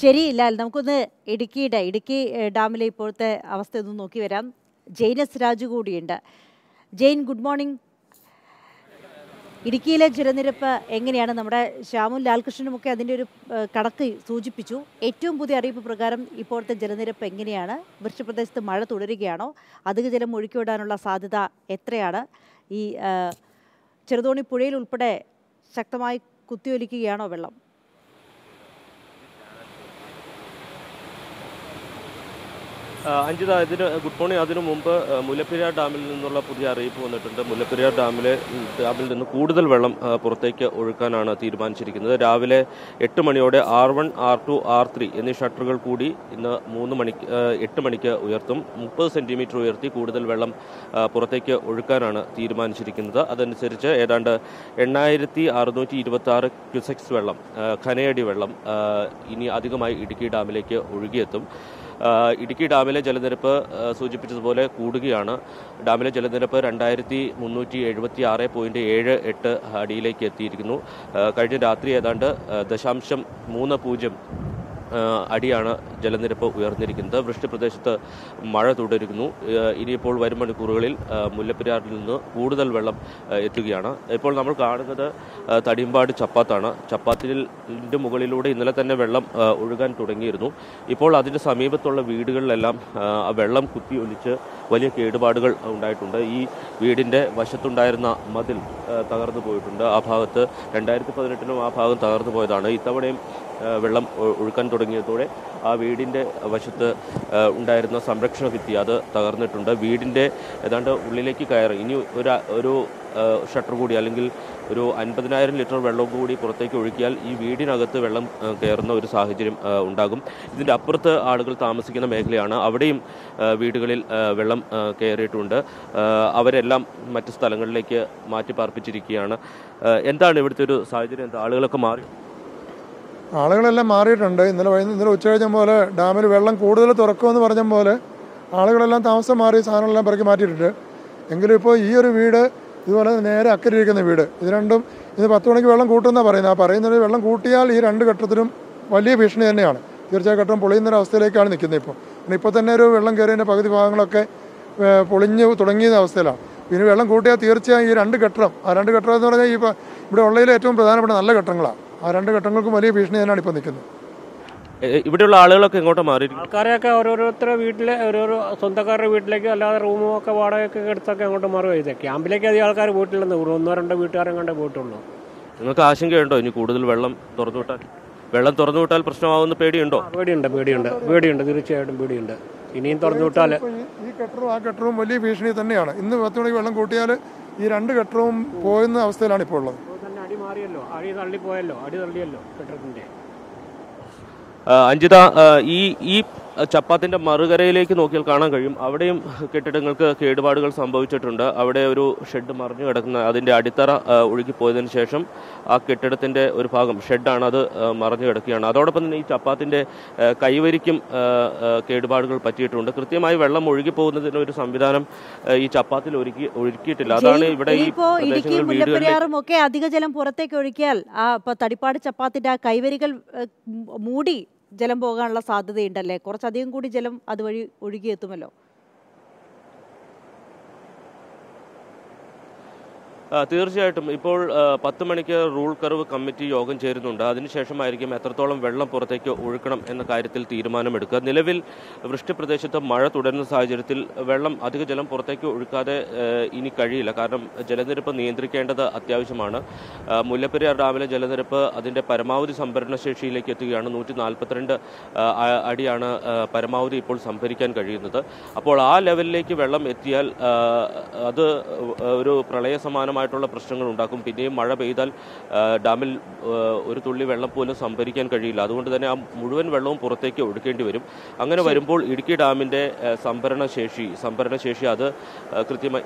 ശരി ലാൽ നമുക്കൊന്ന് ഇടുക്കിയുടെ ഇടുക്കി ഡാമിലെ ഇപ്പോഴത്തെ അവസ്ഥ ഒന്ന് നോക്കി വരാം. ജെയിനസ് രാജു കൂടിയുണ്ട്. Jain good morning. ഇടുക്കിയിലെ ജലനിരപ്പ് എങ്ങനെയാണ്? നമ്മുടെ ശ്യാമു ലാൽകൃഷ്ണനുമൊക്കെ അതിന്റെ ഒരു കണക്ക് സൂചിപ്പിച്ചു. ഏറ്റവും പുതിയ അറിയിപ്പ് പ്രകാരം ഇപ്പോഴത്തെ ജലനിരപ്പ് എങ്ങനെയാണ്? വൃക്ഷപ്രദേശത്ത് മഴ തുടരുകയാണോ? അധിക ജലം ഒഴുക്കിവിടാനുള്ള സാധ്യത എത്രയാണ്? ഈ ചെറുതോണി പുഴയിൽ ഉൾപ്പെടെ ശക്തമായി കുത്തിയൊലിക്കുകയാണോ വെള്ളം? അഞ്ജിത ഇതിന് ഗുഡ് മോർണിംഗ്. അതിനു മുമ്പ് മുല്ലപ്പെരിയാർ ഡാമിൽ നിന്നുള്ള പുതിയ അറിയിപ്പ് വന്നിട്ടുണ്ട്. മുല്ലപ്പെരിയാർ ഡാമിലെ ഡാമിൽ നിന്ന് കൂടുതൽ വെള്ളം പുറത്തേക്ക് ഒഴുക്കാനാണ് തീരുമാനിച്ചിരിക്കുന്നത്. രാവിലെ എട്ട് മണിയോടെ R one R two R three എന്നീ ഷട്ടറുകൾ കൂടി ഇന്ന് മൂന്ന് മണി എട്ട് മണിക്ക് ഉയർത്തും. മുപ്പത് സെന്റിമീറ്റർ ഉയർത്തി കൂടുതൽ വെള്ളം പുറത്തേക്ക് ഒഴുക്കാനാണ് തീരുമാനിച്ചിരിക്കുന്നത്. അതനുസരിച്ച് ഏതാണ്ട് എണ്ണായിരത്തി അറുന്നൂറ്റി ഇരുപത്തി ആറ് ക്യുസെക്സ് വെള്ളം ഖനയടി വെള്ളം ഇനി അധികമായി ഇടുക്കി ഡാമിലേക്ക് ഒഴുകിയെത്തും. ഇടുക്കി ഡാമിലെ ജലനിരപ്പ് സൂചിപ്പിച്ചതുപോലെ കൂടുകയാണ്. ഡാമിലെ ജലനിരപ്പ് രണ്ടായിരത്തി മുന്നൂറ്റി എഴുപത്തി ആറ് പോയിന്റ് ഏഴ് എട്ട് അടിയിലേക്ക് എത്തിയിരിക്കുന്നു. കഴിഞ്ഞ രാത്രി ഏതാണ്ട് ദശാംശം മൂന്ന് പൂജ്യം അടിയാണ് ജലനിരപ്പ് ഉയർന്നിരിക്കുന്നത്. വൃഷ്ടിപ്രദേശത്ത് മഴ തുടരുന്നു. ഇനിയിപ്പോൾ വരും മണിക്കൂറുകളിൽ മുല്ലപ്പെരിയാറിൽ നിന്ന് കൂടുതൽ വെള്ളം എത്തുകയാണ്. ഇപ്പോൾ നമ്മൾ കാണുന്നത് തടിയമ്പാട് ചപ്പാത്താണ്. ചപ്പാത്തിന്റെ മുകളിലൂടെ ഇന്നലെ തന്നെ വെള്ളം ഒഴുകാൻ തുടങ്ങിയിരുന്നു. ഇപ്പോൾ അതിന്റെ സമീപത്തുള്ള വീടുകളിലെല്ലാം വെള്ളം കുത്തി ഒലിച്ച് വലിയ കേടുപാടുകൾ ഉണ്ടായിട്ടുണ്ട്. ഈ വീടിന്റെ വശത്തുണ്ടായിരുന്ന മതിൽ തകർന്നു പോയിട്ടുണ്ട്. ആ ഭാഗത്ത് രണ്ടായിരത്തി പതിനെട്ടിലും ആ ഭാഗം തകർന്നു പോയതാണ്. ഇത്തവണയും വെള്ളം ഒഴുക്കാൻ ഒഴുക്കാൻ തുടങ്ങിയതോടെ ആ വീടിന്റെ വശത്ത് ഉണ്ടായിരുന്ന സംരക്ഷണ ഭിത്തി അത് തകർന്നിട്ടുണ്ട്. വീടിന്റെ ഏതാണ്ട് ഉള്ളിലേക്ക് കയറി. ഇനി ഒരു ഒരു ഷട്ടർ കൂടി അല്ലെങ്കിൽ ഒരു അൻപതിനായിരം ലിറ്റർ വെള്ളം കൂടി പുറത്തേക്ക് ഒഴുക്കിയാൽ ഈ വീടിനകത്ത് വെള്ളം കയറുന്ന ഒരു സാഹചര്യം ഉണ്ടാകും. ഇതിന്റെ അപ്പുറത്ത് ആളുകൾ താമസിക്കുന്ന മേഖലയാണ്. അവിടെയും വീടുകളിൽ വെള്ളം കയറിയിട്ടുണ്ട്. അവരെല്ലാം മറ്റ് സ്ഥലങ്ങളിലേക്ക് മാറ്റി പാർപ്പിച്ചിരിക്കുകയാണ് എന്താണ് ഇവിടുത്തെ ഒരു സാഹചര്യം? എന്താ ആളുകളൊക്കെ മാറി? ആളുകളെല്ലാം മാറിയിട്ടുണ്ട്. ഇന്നലെ വൈകുന്നേരം ഇന്നലെ ഉച്ച കഴിഞ്ഞ പോലെ ഡാമിൽ വെള്ളം കൂടുതൽ തുറക്കുമെന്ന് പറഞ്ഞ പോലെ ആളുകളെല്ലാം താമസം മാറി സാധനങ്ങളെല്ലാം പിറക്കി മാറ്റിയിട്ടുണ്ട്. എങ്കിലും ഇപ്പോൾ ഈ ഒരു വീട് ഇതുപോലെ നേരെ അക്കരിയിരിക്കുന്ന വീട് ഇത് രണ്ടും ഇത് പത്ത് മണിക്ക് വെള്ളം കൂട്ടുമെന്നാണ് പറയുന്നത്. ആ പറയുന്നത് വെള്ളം കൂട്ടിയാൽ ഈ രണ്ട് ഘട്ടത്തിലും വലിയ ഭീഷണി തന്നെയാണ്. തീർച്ചയായും ഘട്ടം പൊളിയുന്നൊരു അവസ്ഥയിലേക്കാണ് നിൽക്കുന്നത് ഇപ്പോൾ. പിന്നെ ഇപ്പോൾ തന്നെ ഒരു വെള്ളം കയറിയതിന്റെ പകുതി ഭാഗങ്ങളൊക്കെ പൊളിഞ്ഞ് തുടങ്ങിയ അവസ്ഥയിലാണ്. പിന്നെ വെള്ളം കൂട്ടിയാൽ തീർച്ചയായും ഈ രണ്ട് ഘട്ടം ആ രണ്ട് ഘട്ടം എന്ന് പറഞ്ഞാൽ ഈ ഇവിടെ ഉള്ളതിൽ ഏറ്റവും പ്രധാനപ്പെട്ട നല്ല ഘട്ടങ്ങളാണ്. ആ രണ്ട് ഘട്ടങ്ങൾക്കും വലിയ ഭീഷണി തന്നെയാണ് ഇപ്പോൾ നിൽക്കുന്നത് ഇവിടെയുള്ള ആളുകളൊക്കെ ഇങ്ങോട്ട് മാറി ആൾക്കാരെയൊക്കെ ഓരോരുത്തരുടെ വീട്ടിലെ ഓരോരോ സ്വന്തക്കാരുടെ വീട്ടിലേക്ക് അല്ലാതെ റൂമും ഒക്കെ വാടകയൊക്കെ എടുത്തൊക്കെ അങ്ങോട്ട് മാറുക ഇത്. ക്യാമ്പിലേക്ക് അധികം ആൾക്കാർ പോയിട്ടില്ലെന്ന് ഒന്നോ രണ്ടോ വീട്ടുകാരും കണ്ടേ പോയിട്ടുള്ളൂ. നിങ്ങൾക്ക് ആശങ്കയുണ്ടോ? ഇനി കൂടുതൽ വെള്ളം തുറന്നു വിട്ടാൽ? വെള്ളം തുറന്നു വിട്ടാൽ പ്രശ്നമാവുന്ന പേടിയുണ്ടോ? ആ, പേടിയുണ്ട് പേടിയുണ്ട് പേടിയുണ്ട്. തീർച്ചയായിട്ടും പേടിയുണ്ട്. ഇനിയും തുറന്നു വിട്ടാൽ ഈ- കെട്ടറും ആ കെട്ടറും വലിയ ഭീഷണി തന്നെയാണ്. ഇന്ന് പത്ത് മണിക്ക് വെള്ളം കൂട്ടിയാൽ ഈ രണ്ട് കെട്ടറും പോയുന്ന അവസ്ഥയിലാണ് ഇപ്പോൾ ഉള്ളത്. തന്നെ അടി തള്ളി പോയല്ലോ തള്ളിപ്പോയല്ലോ അടി തള്ളിയല്ലോ കെട്ടിടത്തിന്റെ ആ, അഞ്ജിത ഈ ഈ ചപ്പാത്തിന്റെ മറുകരയിലേക്ക് നോക്കിയാൽ കാണാൻ കഴിയും. അവിടെയും കെട്ടിടങ്ങൾക്ക് കേടുപാടുകൾ സംഭവിച്ചിട്ടുണ്ട്. അവിടെ ഒരു ഷെഡ് മറിഞ്ഞു കിടക്കുന്ന അതിന്റെ അടിത്തറ ഒഴുകിപ്പോയതിനു ശേഷം ആ കെട്ടിടത്തിന്റെ ഒരു ഭാഗം ഷെഡാണ് അത് മറിഞ്ഞു കിടക്കുകയാണ്. അതോടൊപ്പം തന്നെ ഈ ചപ്പാത്തിന്റെ കൈവരിക്കും കേടുപാടുകൾ പറ്റിയിട്ടുണ്ട്. കൃത്യമായി വെള്ളം ഒഴുകിപ്പോകുന്നതിന് ഒരു സംവിധാനം ഈ ചപ്പാത്തിൽ ഒരുക്കി ഒരുക്കിയിട്ടില്ല. അതാണ് ഇവിടെ ഇടുക്കി മുല്ലപ്പെരിയാറും ഒക്കെ അധിക ജലം പുറത്തേക്ക് ഒഴുക്കിയാൽ തടിപ്പാട് ചപ്പാത്തിന്റെ ആ കൈവരികൾ മൂടി ജലം പോകാനുള്ള സാധ്യതയുണ്ടല്ലേ? കുറച്ചധികം കൂടി ജലം അതുവഴി ഒഴുകിയെത്തുമല്ലോ. തീർച്ചയായിട്ടും. ഇപ്പോൾ പത്ത് മണിക്ക് റൂൾ കർവ് കമ്മിറ്റി യോഗം ചേരുന്നുണ്ട്. അതിനുശേഷമായിരിക്കും എത്രത്തോളം വെള്ളം പുറത്തേക്ക് ഒഴുക്കണം എന്ന കാര്യത്തിൽ തീരുമാനമെടുക്കുക. നിലവിൽ വൃഷ്ടിപ്രദേശത്ത് മഴ തുടരുന്ന സാഹചര്യത്തിൽ വെള്ളം അധിക ജലം പുറത്തേക്ക് ഒഴുക്കാതെ ഇനി കഴിയില്ല. കാരണം ജലനിരപ്പ് നിയന്ത്രിക്കേണ്ടത് അത്യാവശ്യമാണ്. മുല്ലപ്പെരിയാർ ഡാമിലെ ജലനിരപ്പ് അതിന്റെ പരമാവധി സംഭരണ ശേഷിയിലേക്ക് എത്തുകയാണ് നൂറ്റി നാൽപ്പത്തിരണ്ട് അടിയാണ് പരമാവധി ഇപ്പോൾ സംഭരിക്കാൻ കഴിയുന്നത്. അപ്പോൾ ആ ലെവലിലേക്ക് വെള്ളം എത്തിയാൽ അത് ഒരു പ്രളയ സമാനമായിട്ടുള്ള പ്രശ്നങ്ങൾ ഉണ്ടാക്കും. പിന്നെയും മഴ പെയ്താൽ ഡാമിൽ ഒരു തുള്ളി വെള്ളം പോലും സംഭരിക്കാൻ കഴിയില്ല. അതുകൊണ്ട് തന്നെ ആ മുഴുവൻ വെള്ളവും പുറത്തേക്ക് ഒഴുക്കേണ്ടി വരും. അങ്ങനെ വരുമ്പോൾ ഇടുക്കി ഡാമിന്റെ ആ, സംഭരണ ശേഷി സംഭരണ ശേഷി അത് കൃത്യമായി